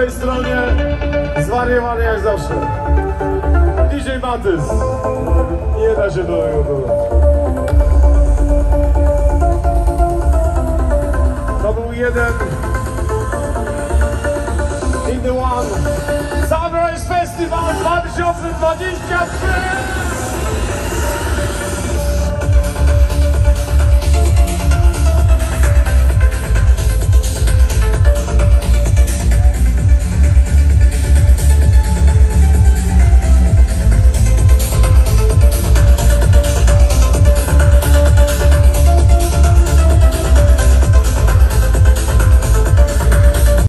mojej lewej stronie zwariowany jak zawsze. DJ Matys. Nie da się do niego dodać. To był jeden in the one. Sunrise Festival 2023!